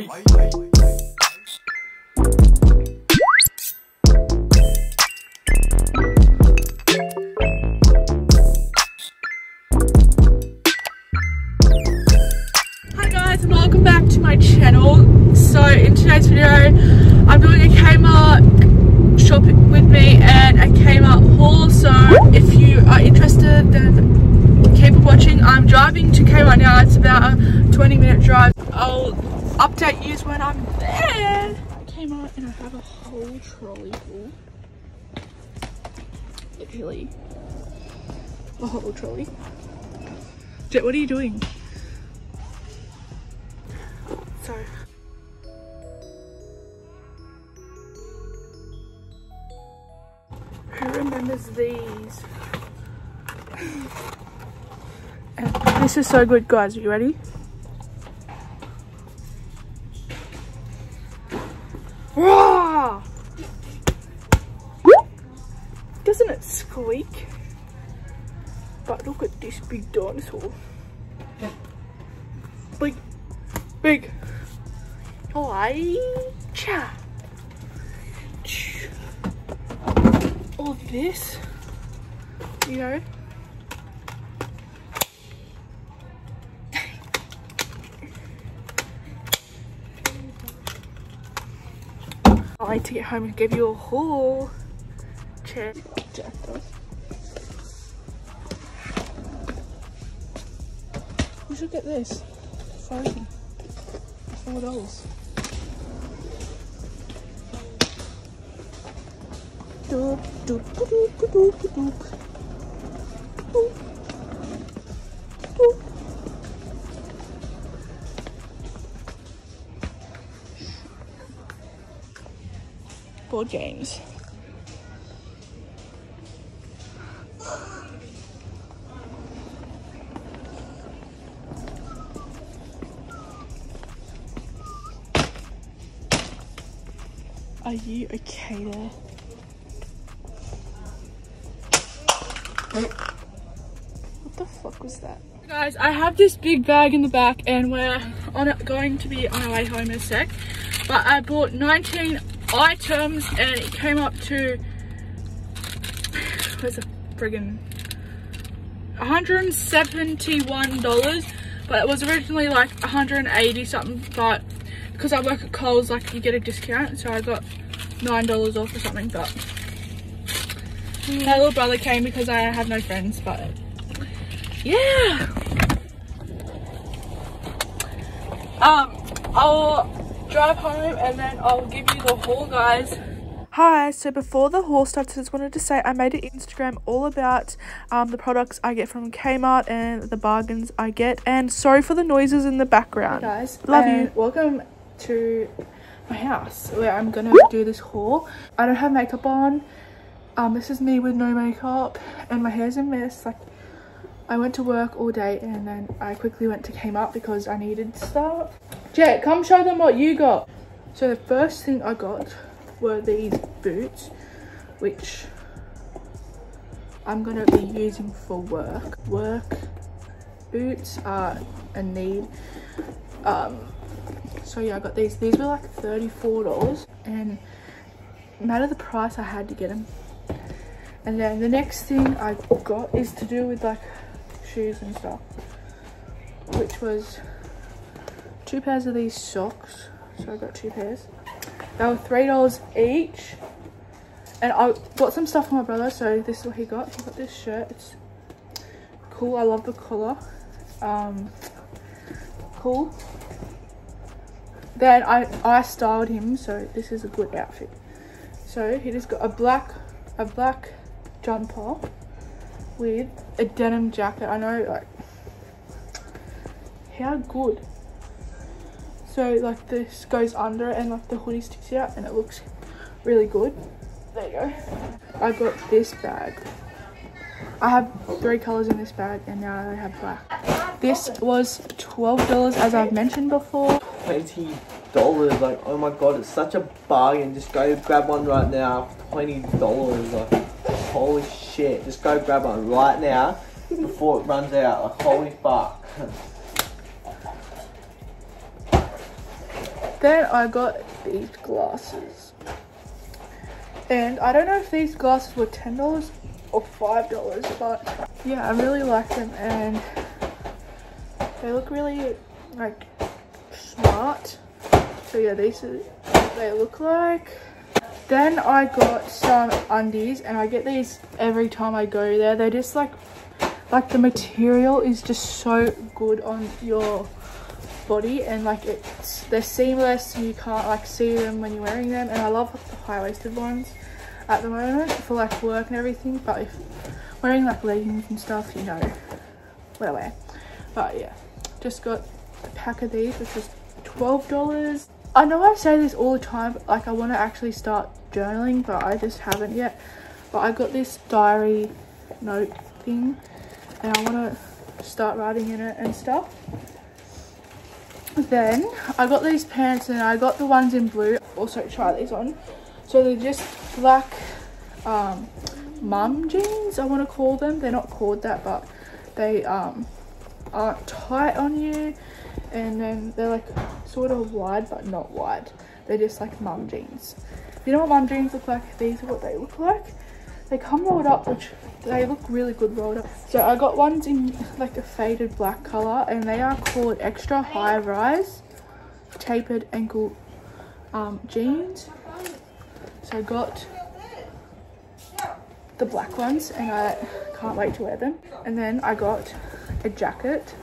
Hi guys and welcome back to my channel. So in today's video I'm doing a Kmart shop with me and a Kmart haul so if you are interested then keep watching. I'm driving to Kmart now, it's about a 20 minute drive. I'll update you when I'm there. Kmart and I have a whole trolley full. Literally a whole trolley. Jet, what are you doing? So who remembers these? And this is so good guys, are you ready? Doesn't squeak? But look at this big dinosaur. Big, big. Oh, cha. All this, you know. I like to get home and give you a haul. Cheers. Does. We should get this. Frozen. Four dollars. Doop doop doop doop doop doop. Doop. Doop. Are you okay there? What the fuck was that? Guys, I have this big bag in the back and we're on it, going to be on our way home in a sec. But I bought 19 items and it came up to, where's the friggin' $171 but it was originally like 180 something but because I work at Coles like you get a discount so I got nine dollars off or something but my little brother came because I have no friends but yeah um I'll drive home and then I'll give you the haul guys Hi, so before the haul starts, I just wanted to say I made an Instagram all about um, the products I get from Kmart and the bargains I get. And sorry for the noises in the background. Hey guys, love you. Welcome to my house where I'm gonna do this haul. I don't have makeup on. Um, this is me with no makeup and my hair's a mess. Like, I went to work all day and then I quickly went to Kmart because I needed stuff. Jet, come show them what you got. So the first thing I got were these boots, which I'm gonna be using for work. Work boots are a need. Um, so yeah, I got these. These were like $34 and no matter the price, I had to get them. And then the next thing I got is to do with like shoes and stuff, which was two pairs of these socks. So I got two pairs. They were three dollars each. And I got some stuff for my brother, so this is what he got. He got this shirt. It's cool. I love the color. Um, cool. Then I I styled him, so this is a good outfit. So he just got a black a black jumper with a denim jacket. I know, like, how good. So like this goes under and like the hoodie sticks out and it looks really good. There you go. I got this bag. I have three colors in this bag and now I have black. This was $12 as I've mentioned before. twenty dollars. Like, oh my god, it's such a bargain. Just go grab one right now. Twenty dollars. Like, holy shit. Just go grab one right now before it runs out. Like, holy fuck. Then I got these glasses. And I don't know if these glasses were $10 or $5, but yeah, I really like them and they look really like smart. So yeah, these are what they look like. Then I got some undies and I get these every time I go there. They're just like, like the material is just so good on your body and like it's, they're seamless. You can't like see them when you're wearing them. And I love the high-waisted ones at the moment for like work and everything. But if wearing like leggings and stuff, you know what wear. But yeah, just got a pack of these, which was $12. I know I say this all the time, like I want to actually start journaling, but I just haven't yet. But I got this diary note thing and I want to start writing in it and stuff. Then I got these pants and I got the ones in blue. Also try these on. So they're just black um, mum jeans, I want to call them. They're not called that, but they um, aren't tight on you. And then they're like sort of wide, but not wide. They're just like mum jeans. You know what mum jeans look like? These are what they look like. They come rolled up, which they look really good rolled up. So I got ones in like a faded black color and they are called extra high rise tapered ankle um, jeans. So I got the black ones and I can't wait to wear them. And then I got a jacket.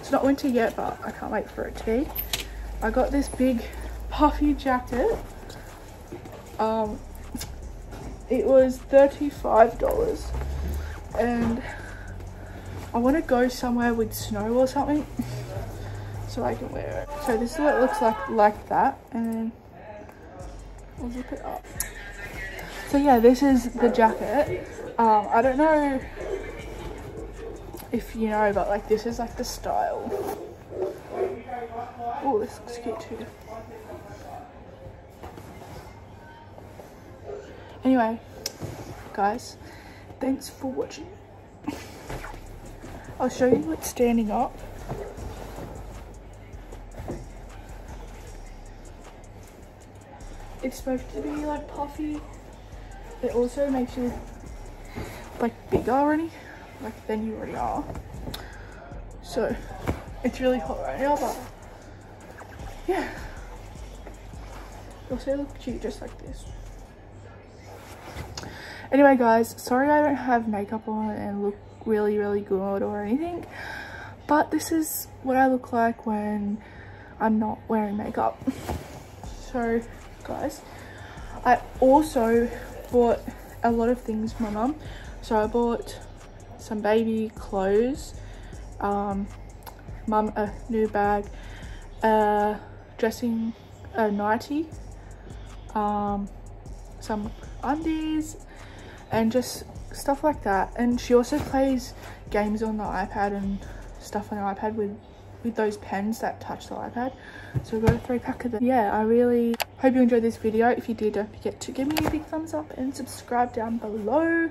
It's not winter yet, but I can't wait for it to be. I got this big puffy jacket. Um, it was $35 and I want to go somewhere with snow or something so I can wear it. So this is what it looks like like that and then I'll zip it up. So yeah, this is the jacket. Um, I don't know if you know, but like this is like the style. Oh, this looks cute too. Anyway, guys, thanks for watching. I'll show you what's standing up. It's supposed to be like puffy. It also makes you like bigger already, like than you already are. So it's really hot right now, but yeah. Also look cute just like this. Anyway guys, sorry I don't have makeup on and look really really good or anything. But this is what I look like when I'm not wearing makeup. So guys, I also bought a lot of things for my mum. So I bought some baby clothes, um, mum a new bag, a dressing, a nightie, um, some undies, and just stuff like that. And she also plays games on the iPad and stuff on the iPad with with those pens that touch the iPad. So we got a three pack of them. Yeah, I really hope you enjoyed this video. If you did, don't forget to give me a big thumbs up and subscribe down below